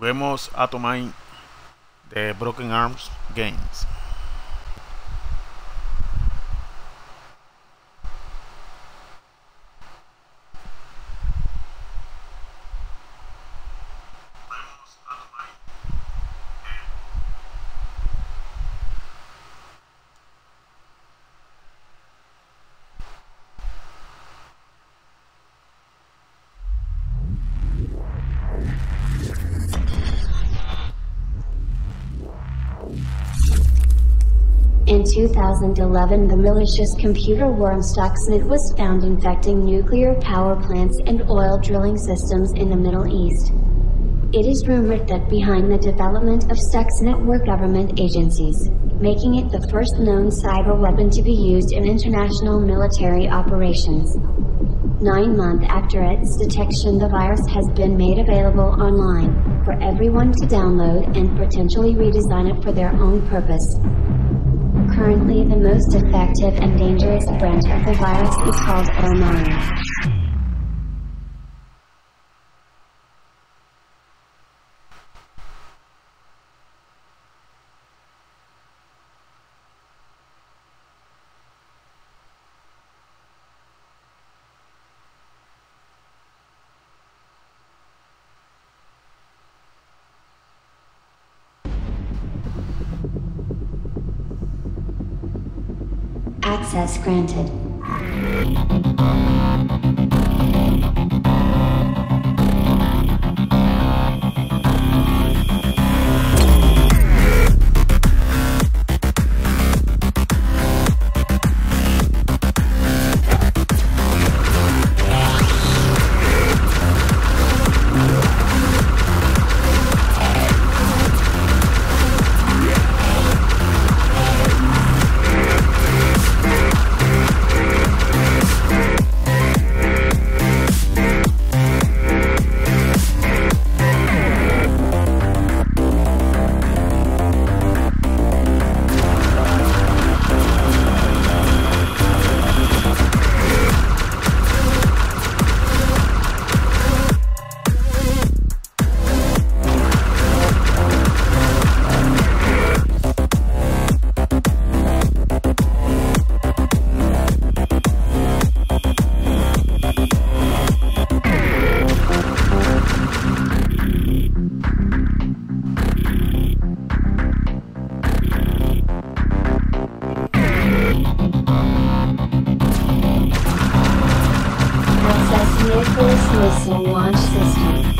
Juguemos Atomine de Broken Arms Games. 2011 the malicious computer worm Stuxnet was found infecting nuclear power plants and oil drilling systems in the Middle East. It is rumored that behind the development of Stuxnet were government agencies, making it the first known cyber weapon to be used in international military operations. Nine months after its detection the virus has been made available online, for everyone to download and potentially redesign it for their own purpose. Currently the most effective and dangerous branch of the virus is called Atomine. Access granted. Launch System.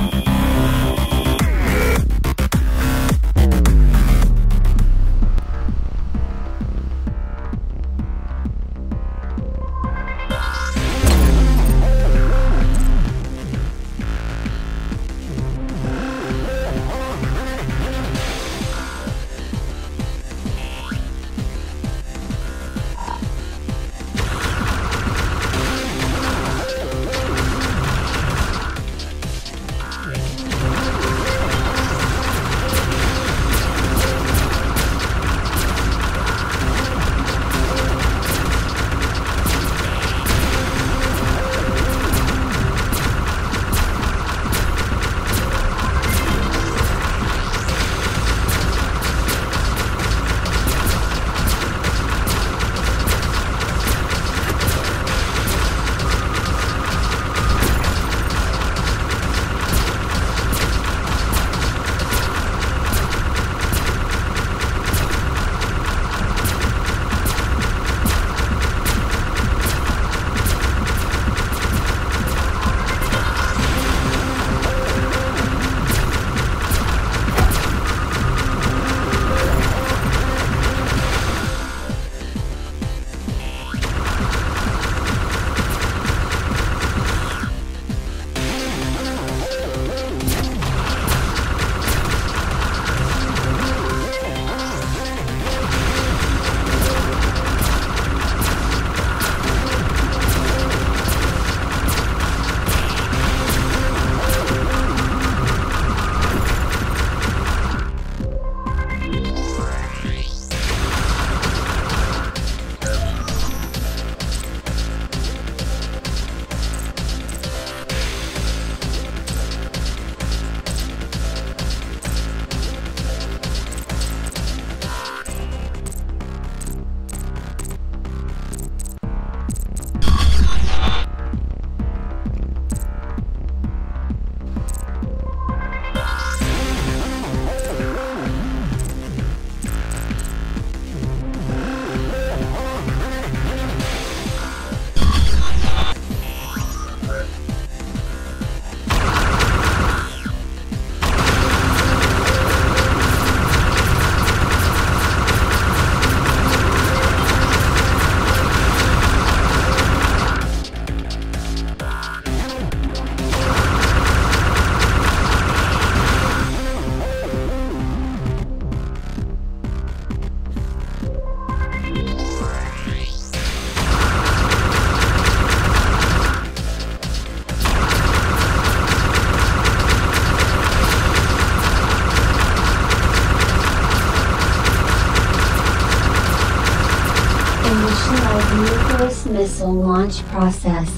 launch process.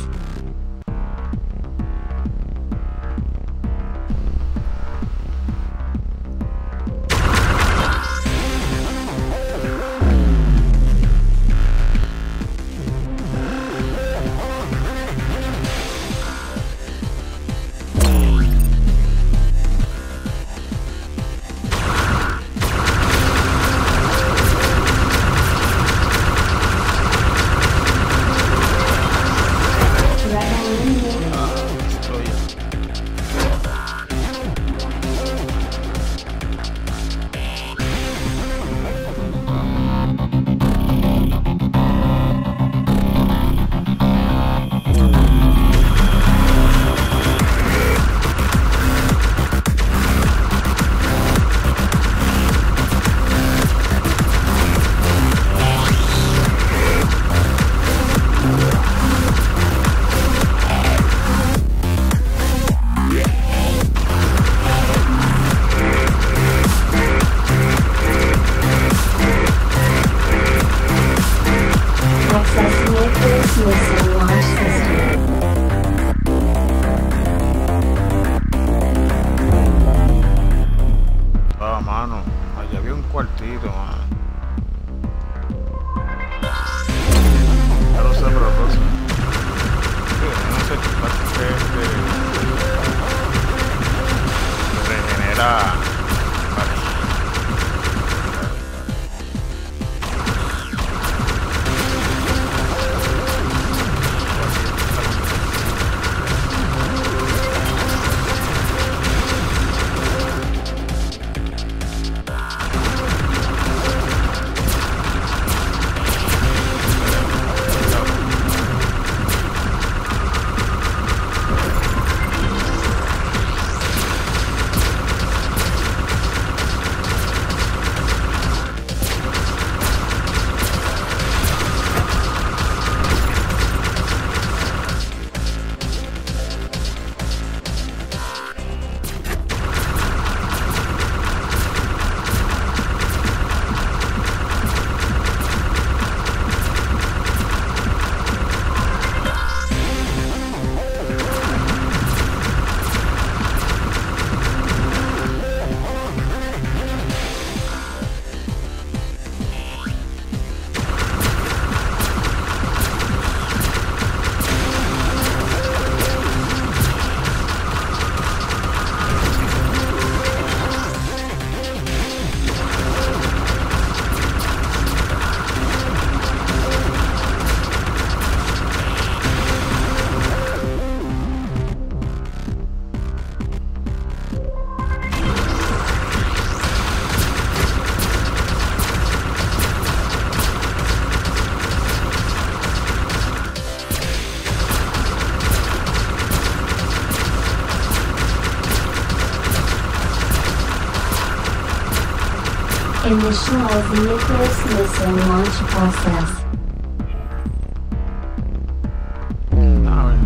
Initialize Icarus missile launch process.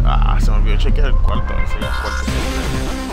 Ah, se me olvidó chequear el cuarto, sería cuarto.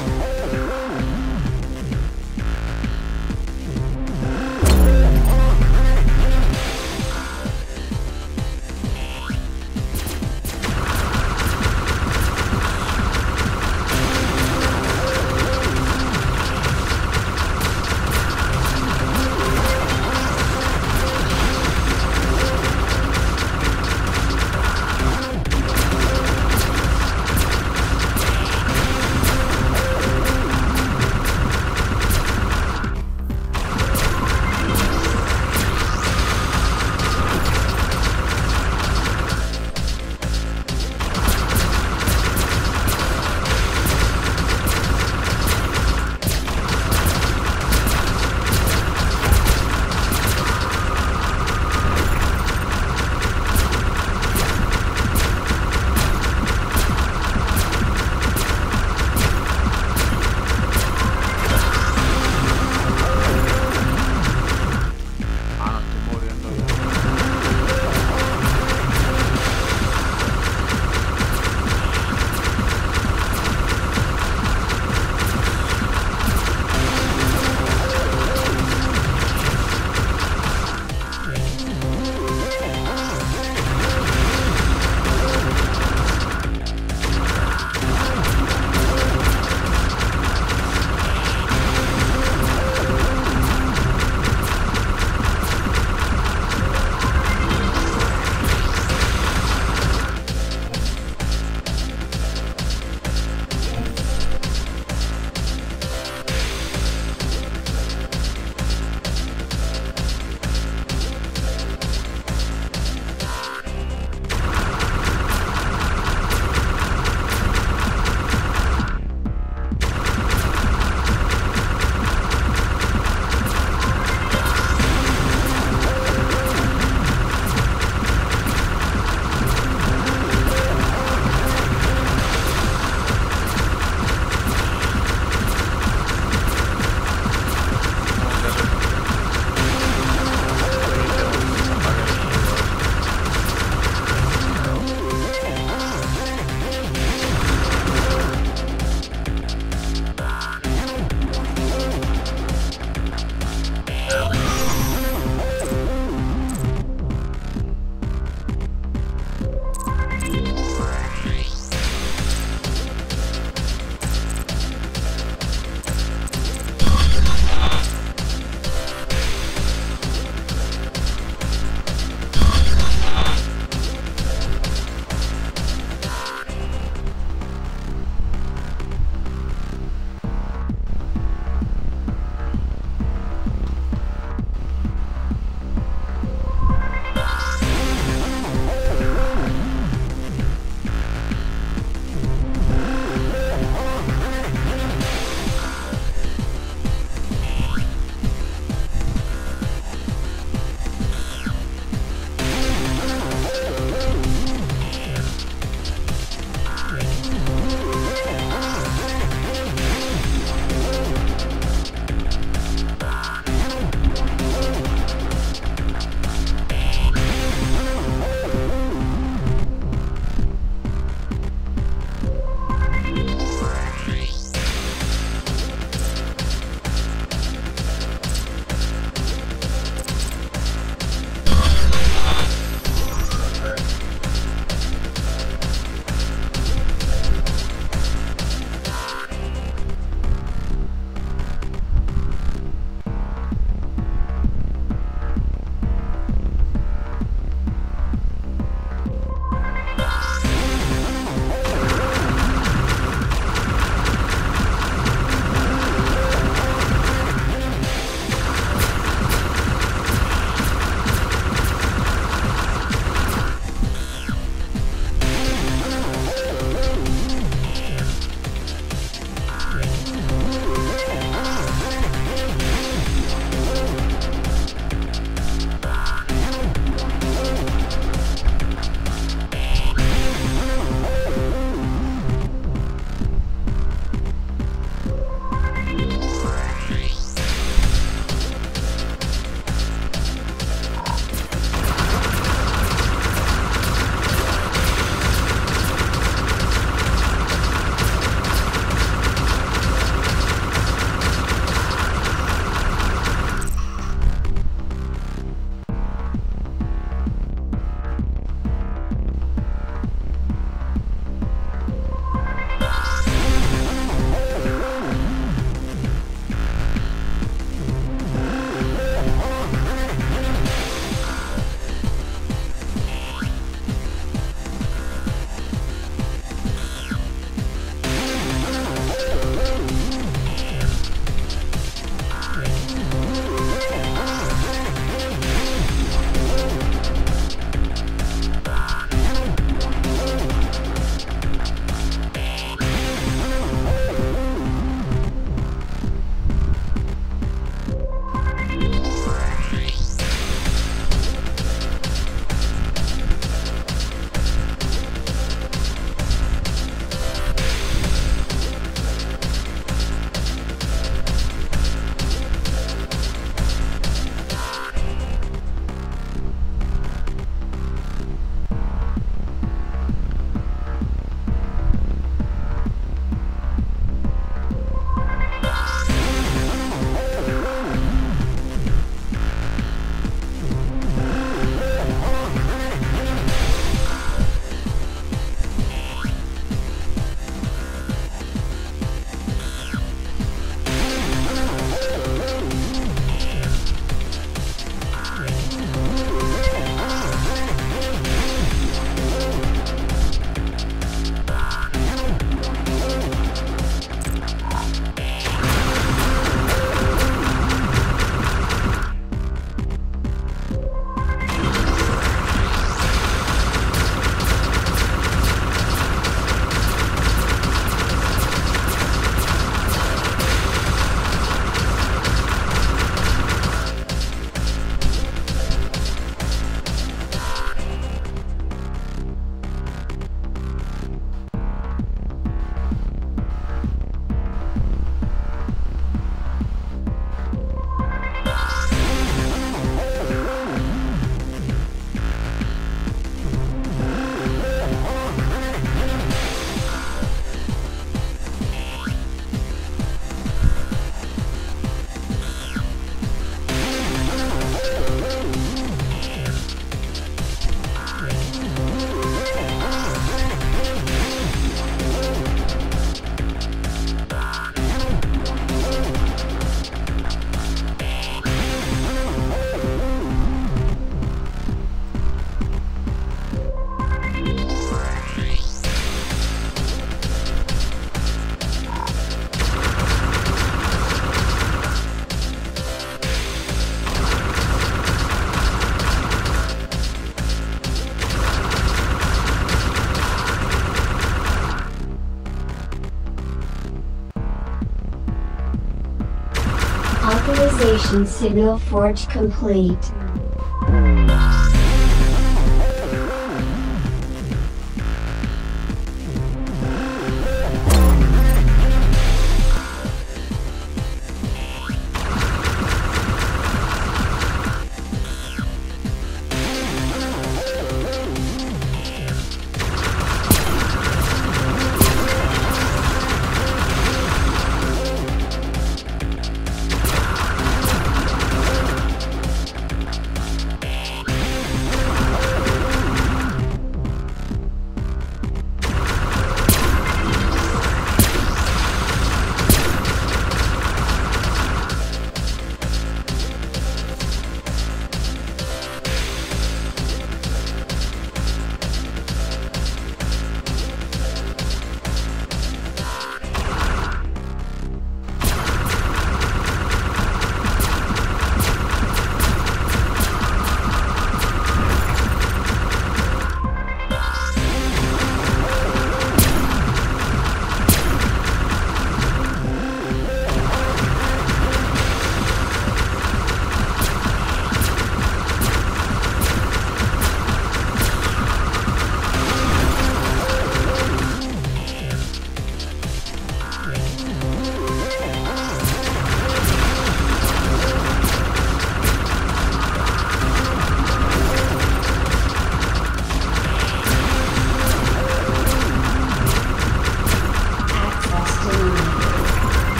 Signal forge complete.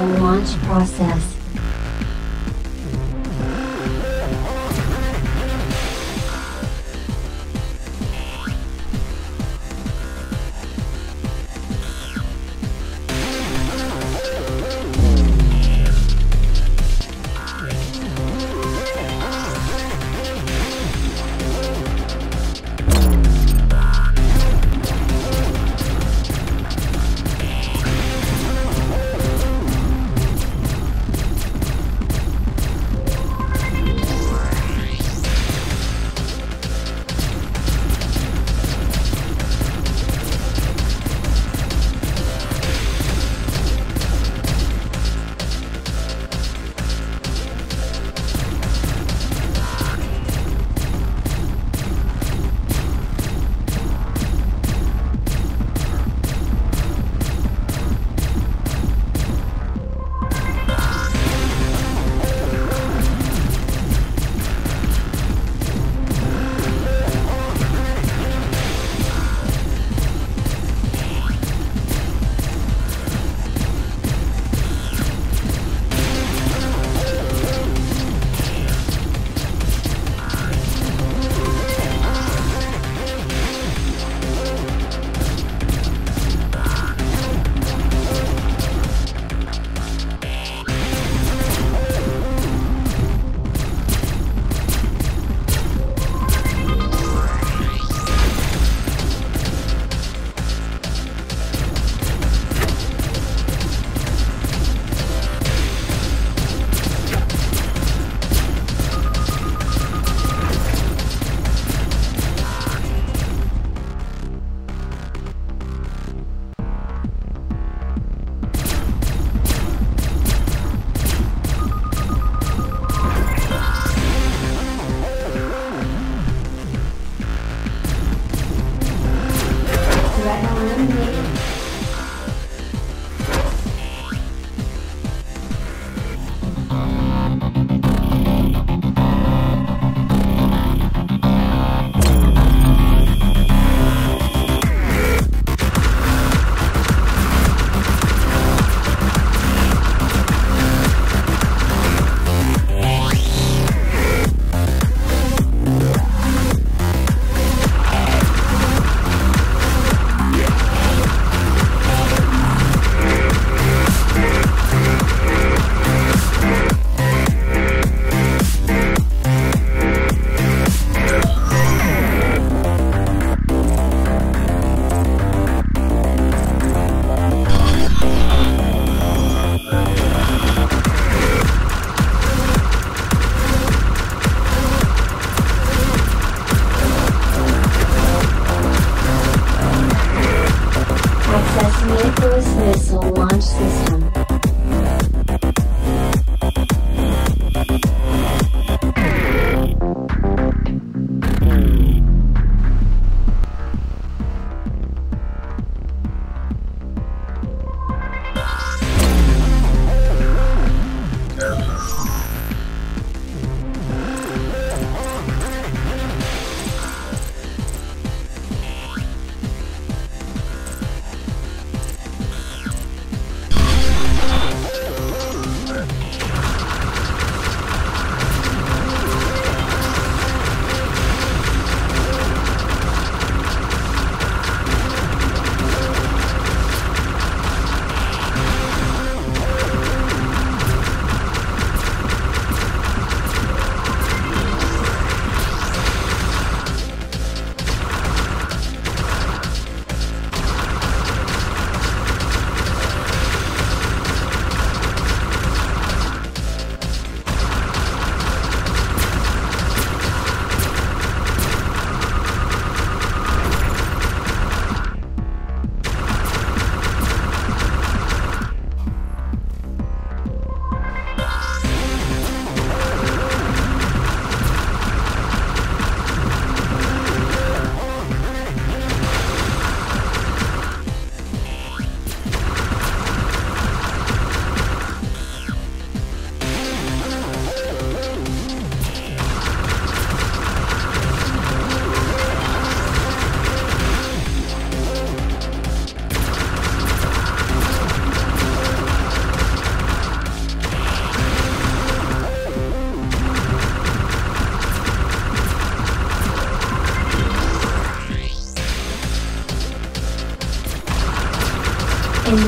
Launch process.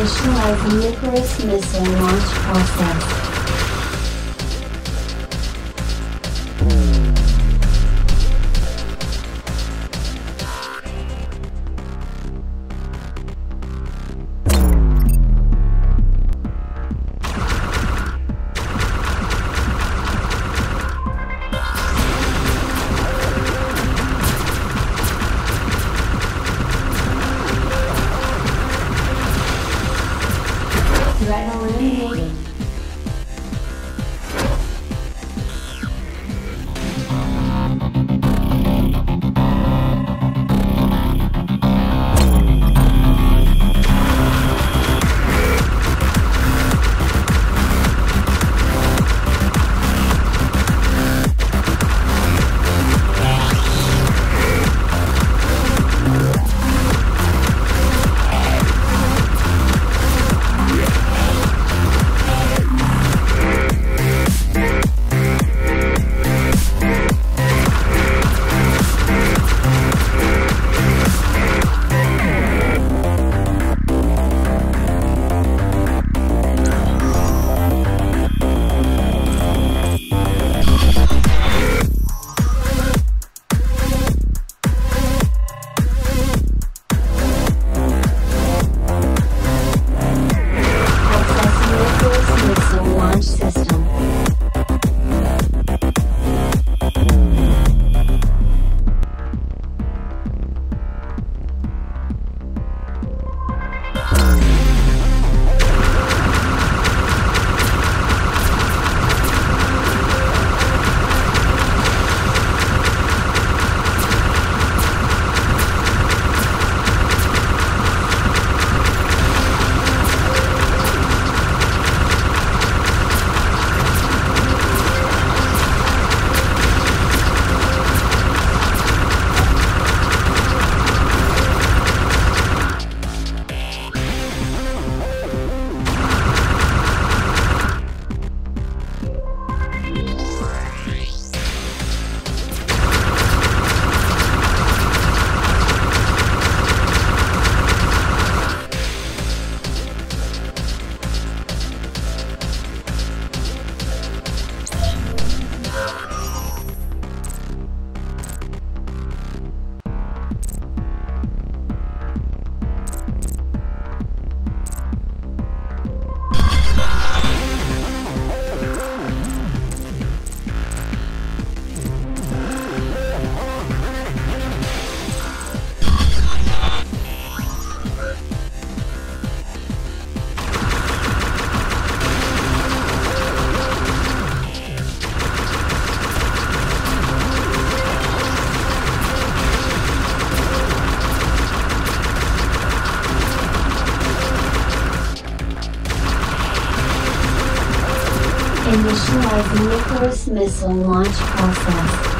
Initializing Icarus missile launch process. Icarus missile launch process.